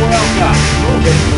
Lori, for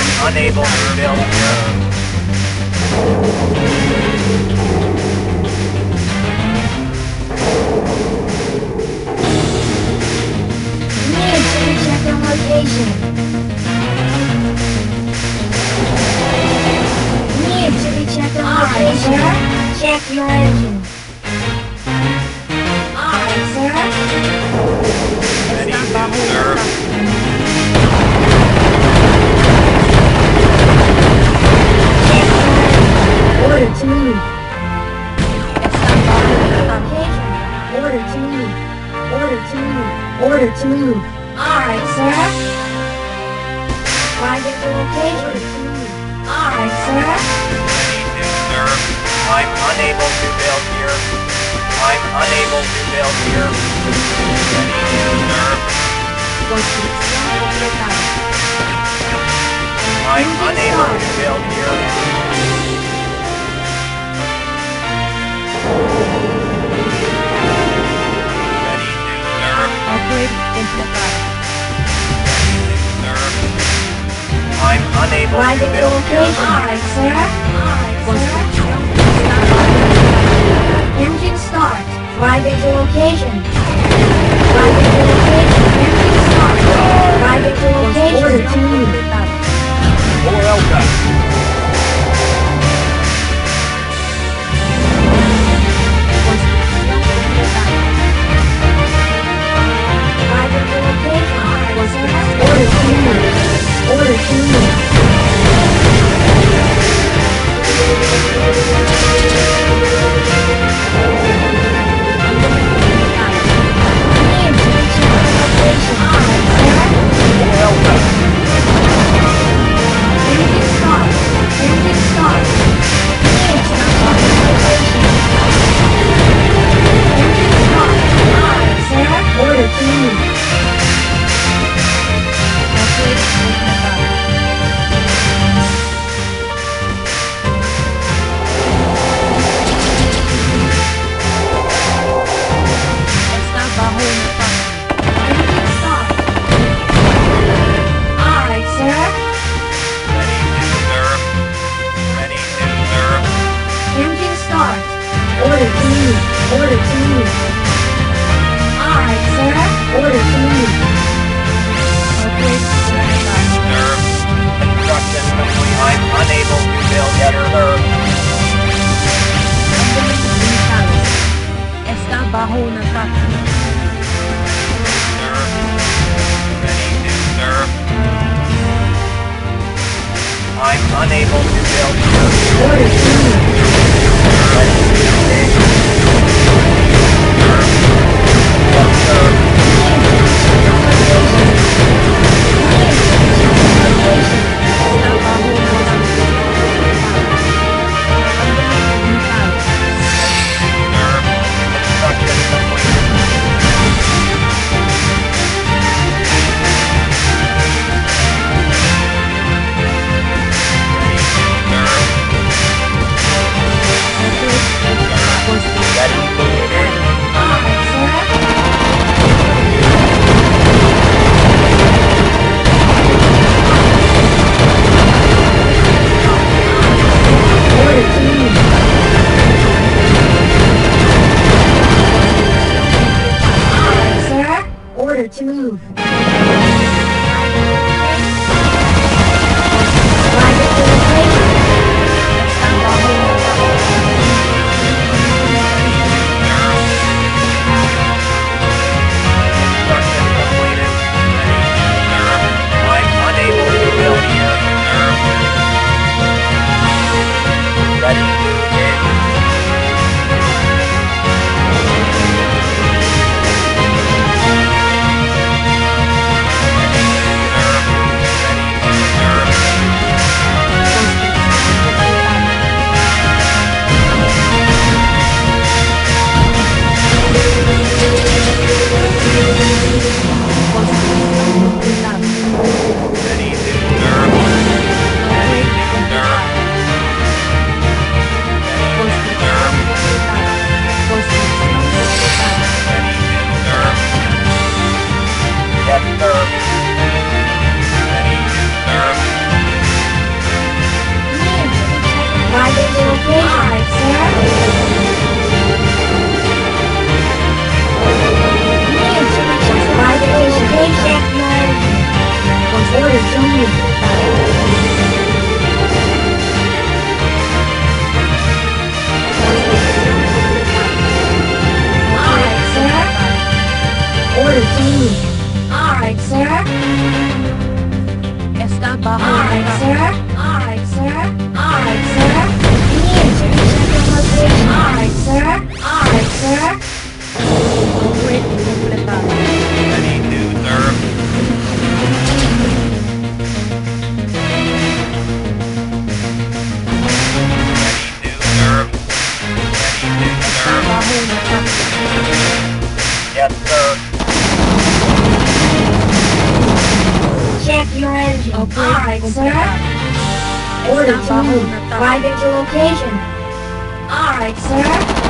unable to build. Need to recheck the location. Need to recheck the. Check your engine. Private location. Alright, sir. Ready to serve. I'm unable to build here. I'm unable to build here. Ready to serve. I'm unable to build here. I'm to build location. Alright, sir. Alright, sir. Construcción está bajo Engine start. Private location. Private location. Engine start. Private location. Order to. Elka. Ready to serve. I'm unable to build here. Order to to move. Alright, sir. Order to move. tayo. To location. Alright, sir.